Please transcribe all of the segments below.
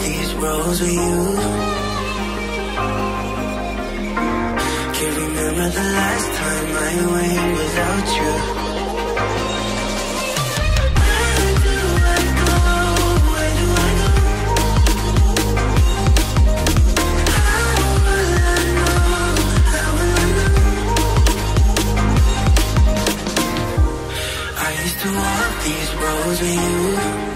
these roads with you. Can't remember the last time I went without you. Where do I go? Where do I go? How will I know? How will I know? I used to walk these roads with you.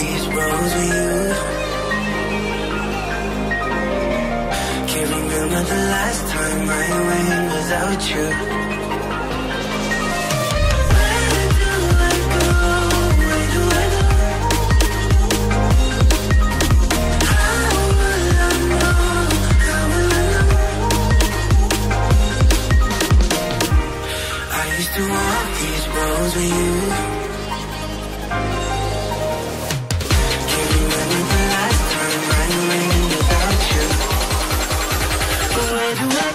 these roads we use Can't remember the last time I went without you Where do I go? Where do I go? How will I know? How will I know? I used to walk these roads with you